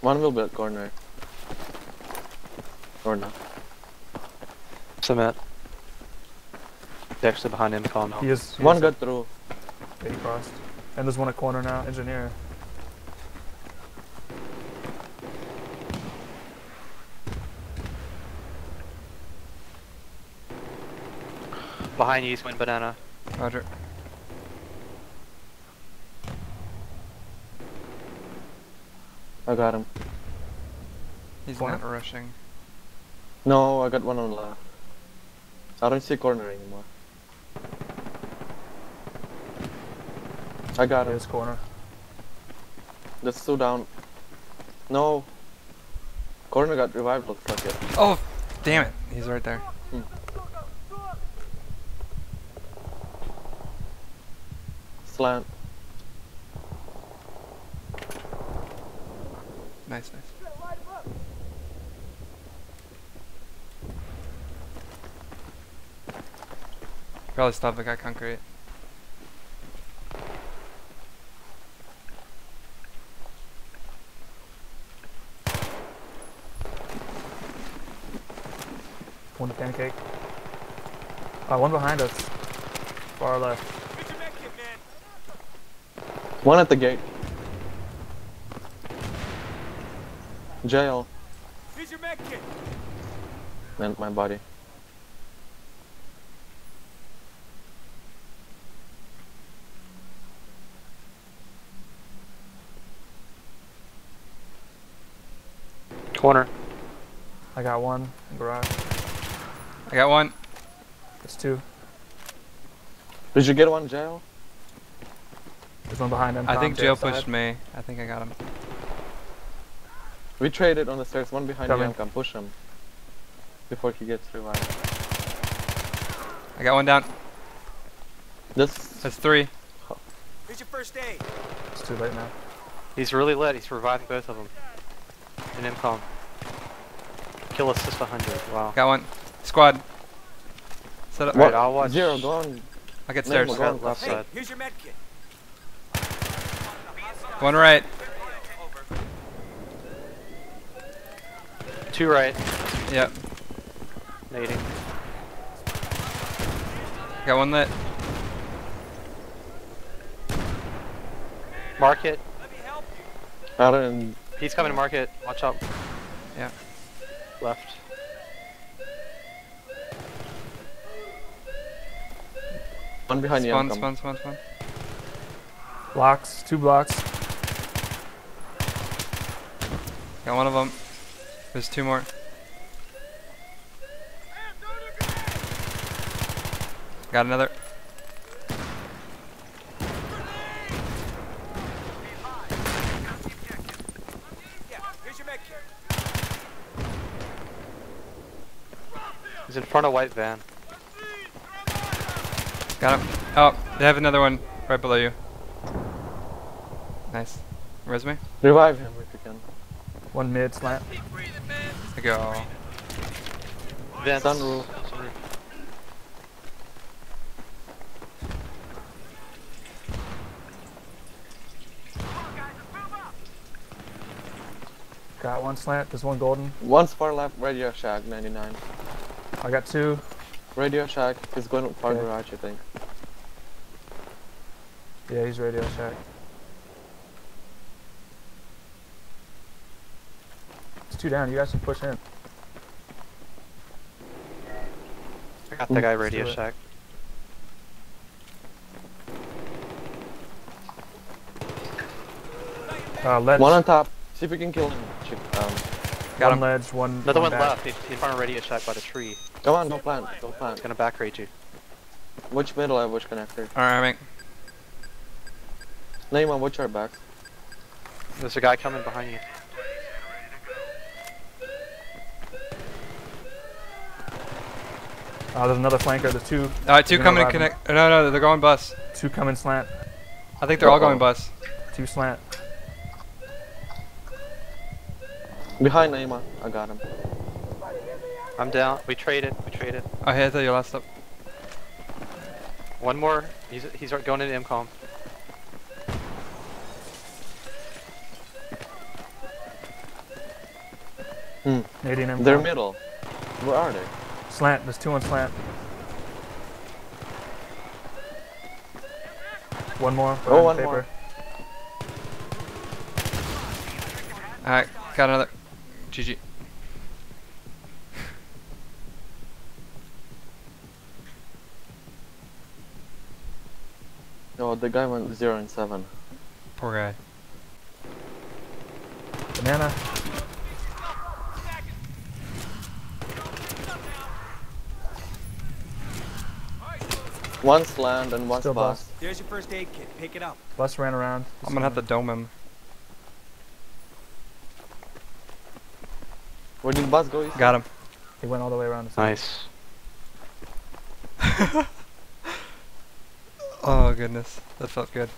One will be at corner. Or not. Cement. He's actually behind him, calm. He is. He One is- got through. yeah, he crossed. And there's one at corner now. Engineer. Behind you, Swing Banana. Roger. I got him. He's Corner? not rushing. No, I got one on left. I don't see corner anymore. I got him. His corner. That's two down. No. Corner got revived, looks like it. Oh, damn it. He's right there. Hmm. Slant. Nice, nice. Probably stop the guy concrete. One pancake. Uh, one behind us. Far left. One at the gate. Jail. Here's your med kit. And my body. Corner. I got one. in Garage. I got one. There's two. Did you get one jail? There's one behind him. I think Jail pushed me. I think I got him. We traded on the stairs. One behind Coming. you. Come push him. Before he gets revived. I got one down. This. That's three. Here's your first aid. It's too late now. He's really lit. He's reviving both of them. In MCOM. Kill assist 100. Wow. Got one. Squad. Set up. What? I'll watch- Zero, go on. I get Name stairs. go on left Hey, side. here's your med kit. One right. Two right. Yep. Nading. Got one lit. Market. Out in. He's coming to market. Watch out. Yeah. Left. One behind you. Spawn, come. spawn, spawn, spawn. Blocks. Two blocks. Got one of them. There's two more. Got another. Yeah, here's your med kit. He's in front of white van. Got him. Oh, they have another one right below you. Nice. Resume? Revive him if you can. One mid slant. I go. Vents. Sunroof. Sunroof. Got one slant. There's one golden. One's far left. Radio Shack 99. I got two. Radio Shack. He's going far Okay. garage, I think. Yeah, he's Radio Shack. Two down. You guys can push in. I got the guy Let's Radio. Shack. Uh, ledge. One on top. See if we can kill him. Um, Got one him. ledge. One. Another one back. left. He's he's in front of Radio Shack by the tree. Go on, don't plant. Don't plant. gonna back raid you. Which middle I which connector? Alright, mate. Name on which are back. There's a guy coming behind you. Uh, there's another flanker. There's two. Alright, two coming to not connect. No, no, they're going bus. Two coming slant. I think they're all going Uh-oh. bus. Two slant. Behind Neymar. I got him. I'm down. We traded. We traded. Oh, hey, I thought you last up. One more. He's he's going into MCOM. Hmm. Nadine and They're middle. Where are they? Slant. There's two on slant. One more. Oh, behind one paper. more. Alright, got another. GG. Oh, the guy went zero and seven. Poor guy. Banana. One slant and one Still boss. bust. There's your first aid kit. Pick it up. Bus ran around. I'm gonna have to dome him. Where did boss go? you? Got him. He went all the way around. the. Nice. Oh goodness, that felt good.